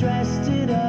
dressed it up.